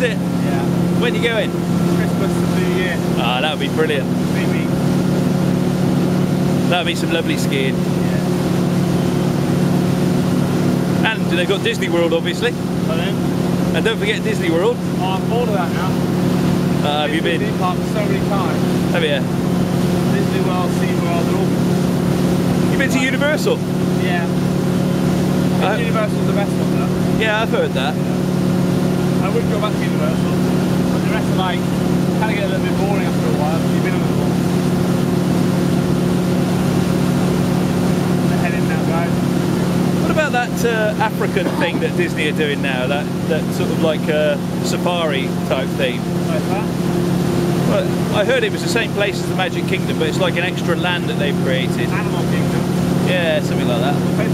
you going? Christmas and New Year. Ah, that would be brilliant. Weeks. That would be some lovely skiing. Yeah. And they've got Disney World, obviously. Then, And don't forget Disney World. oh, I'm bored of that now. Uh, have you been? Disney park so many times. Have you? Disney World, Sea World, they're all. You been to Universal? Yeah. I Uh, Universal's the best one though. Yeah, I've heard that. I would go back to Universal. But the rest are like, kind of get a little bit boring after a while. You've been on the all. They're heading now, guys. What about that uh, African thing that Disney are doing now? That that sort of like a safari type theme. Like that. Well, I heard it was the same place as the Magic Kingdom, but it's like an extra land that they've created. Animal Kingdom. Yeah, something like that. Pay